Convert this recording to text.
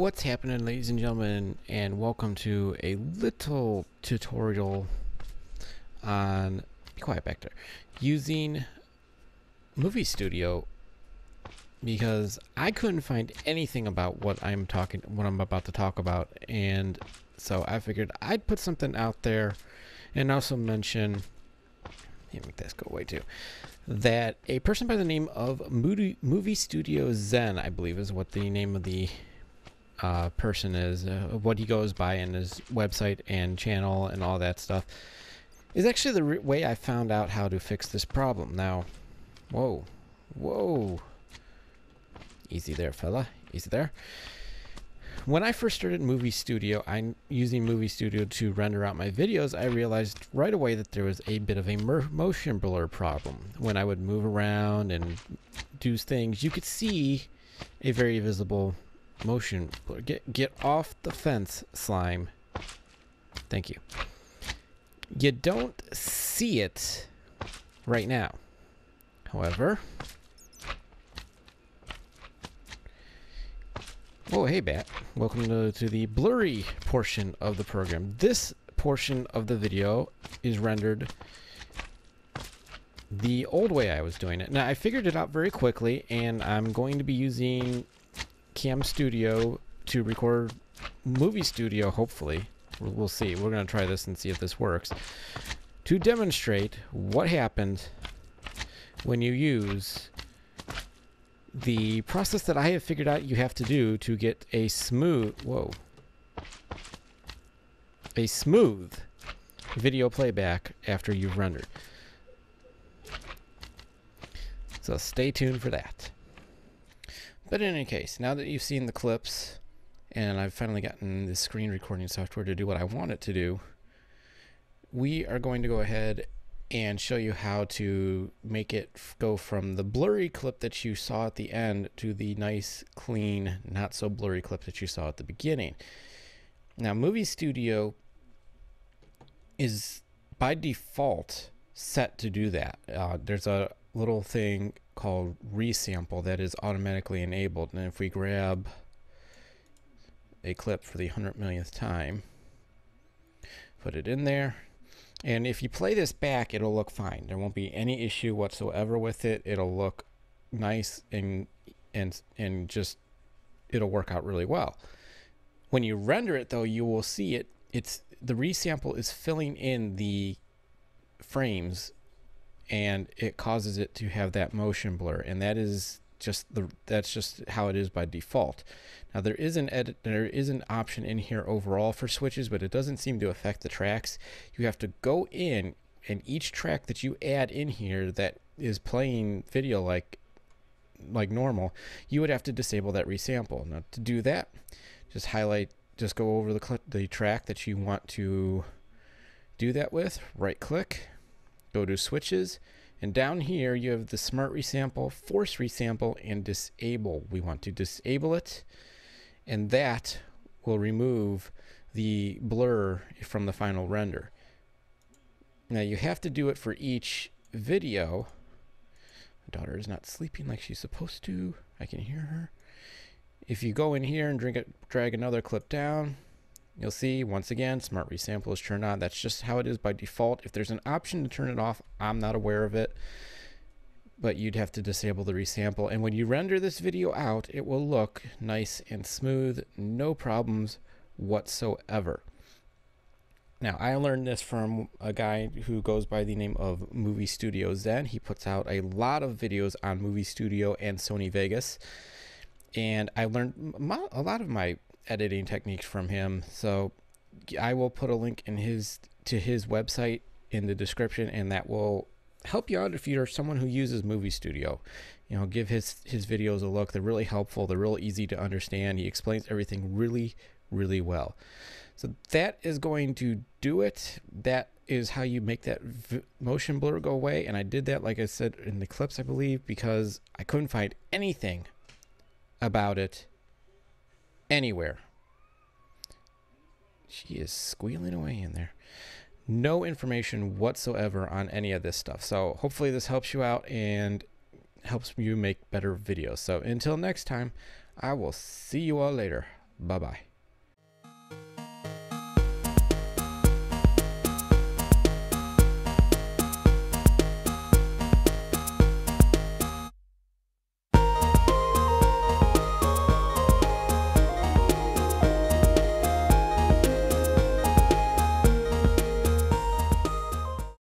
What's happening ladies and gentlemen and welcome to a little tutorial on be quiet back there using movie studio because I couldn't find anything about what I'm talking what I'm about to talk about and so I figured I'd put something out there and also mention let make this go away too that a person by the name of Movie, Movie Studio Zen I believe is what the name of the uh, person is, uh, what he goes by in his website and channel and all that stuff, is actually the re- way I found out how to fix this problem. Now, whoa, whoa, easy there, fella, easy there. When I first started Movie Studio, I'm using Movie Studio to render out my videos. I realized right away that there was a bit of a motion blur problem. When I would move around and do things, you could see a very visible motion. Get get off the fence slime. Thank you. You don't see it right now. However oh hey bat. Welcome to, to the blurry portion of the program. This portion of the video is rendered the old way I was doing it. Now, I figured it out very quickly, and I'm going to be using Cam Studio to record Movie Studio, hopefully. We'll see. We're going to try this and see if this works. To demonstrate what happened when you use the process that I have figured out you have to do to get a smooth, whoa, a smooth video playback after you've rendered. So stay tuned for that. But in any case, now that you've seen the clips and I've finally gotten the screen recording software to do what I want it to do, we are going to go ahead and show you how to make it go from the blurry clip that you saw at the end to the nice, clean, not so blurry clip that you saw at the beginning. Now, Movie Studio is by default set to do that. Uh, there's a little thing called resample that is automatically enabled. And if we grab a clip for the 100 millionth time, put it in there, and if you play this back, it'll look fine. There won't be any issue whatsoever with it. It'll look nice and and and just it'll work out really well. When you render it though, you will see it it's the resample is filling in the frames and it causes it to have that motion blur and that is just the that's just how it is by default. Now there is an edit there is an option in here overall for switches but it doesn't seem to affect the tracks. You have to go in and each track that you add in here that is playing video like like normal you would have to disable that resample. Now to do that just highlight just go over the the track that you want to do that with right click go to switches, and down here you have the smart resample, force resample, and disable. We want to disable it, and that will remove the blur from the final render. Now you have to do it for each video. My daughter is not sleeping like she's supposed to. I can hear her. If you go in here and drink it, drag another clip down, You'll see, once again, Smart Resample is turned on. That's just how it is by default. If there's an option to turn it off, I'm not aware of it. But you'd have to disable the resample. And when you render this video out, it will look nice and smooth. No problems whatsoever. Now, I learned this from a guy who goes by the name of Movie Studio Zen. He puts out a lot of videos on Movie Studio and Sony Vegas. And I learned a lot of my editing techniques from him. So I will put a link in his to his website in the description, and that will help you out if you're someone who uses Movie Studio. You know, give his his videos a look. They're really helpful. They're real easy to understand. He explains everything really, really well. So that is going to do it. That is how you make that motion blur go away. And I did that, like I said in the clips, I believe, because I couldn't find anything about it anywhere. She is squealing away in there. No information whatsoever on any of this stuff. So hopefully this helps you out and helps you make better videos. So until next time, I will see you all later. Bye bye.